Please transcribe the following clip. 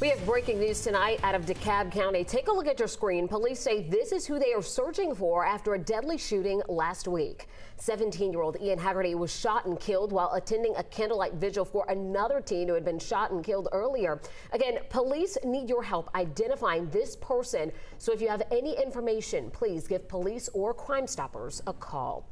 We have breaking news tonight out of DeKalb County. Take a look at your screen. Police say this is who they are searching for after a deadly shooting last week. 17 year old Ian Hagerty was shot and killed while attending a candlelight vigil for another teen who had been shot and killed earlier. Again, police need your help identifying this person. So if you have any information, please give police or Crime Stoppers a call.